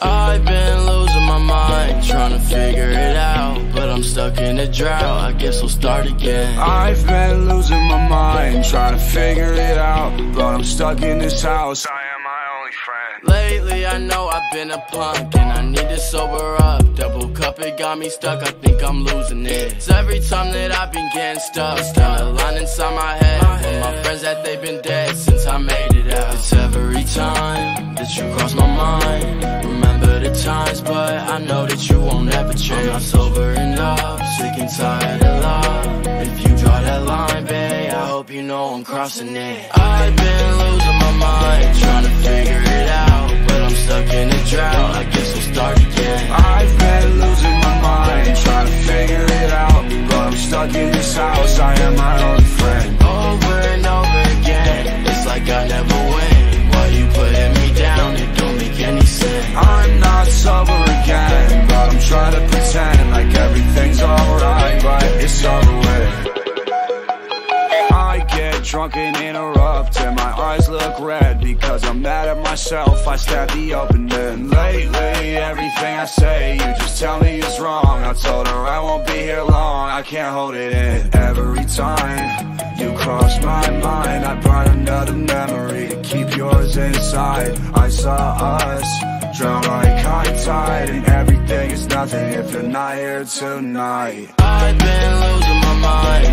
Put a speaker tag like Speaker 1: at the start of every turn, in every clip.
Speaker 1: I've been losing my mind, trying to figure it out. But I'm stuck in a drought, I guess I'll start again.
Speaker 2: I've been losing my mind, trying to figure it out. But I'm stuck in this house. I am my only friend.
Speaker 1: Lately, I know I've been a punk and I need to sober up. Double cup, it got me stuck, I think I'm losing it. It's every time that I've been getting stuck. Got a line inside my head. But my friends that they've been dead since I made it out. It's every time that you cross my mind. Remember the times, but I know that you won't ever change. I'm not sober enough, sick and tired of love. If you draw that line, babe, I hope you know I'm crossing it. I've been losing my mind, trying to figure it out. But I'm stuck in a drought, I guess I'll start again.
Speaker 2: I've been losing my mind, trying to figure it out. But I'm stuck in this house. I am my only friend.
Speaker 1: Like I never win. Why you putting me down? It don't make any sense.
Speaker 2: I'm not sober again, but I'm trying to pretend like everything's alright, but it's over with. I get drunk and interrupt, and my eyes look red because I'm mad at myself. I stab the open end. Lately, everything I say, you just tell me is wrong. I told her I won't be here long, I can't hold it in. Every time you cross my mind, I burn another memory to keep yours inside. I saw us drown like high tide, and everything is nothing if you're not here tonight.
Speaker 1: I've been losing my mind,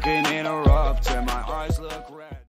Speaker 2: drunk and interrupt, and my eyes look red.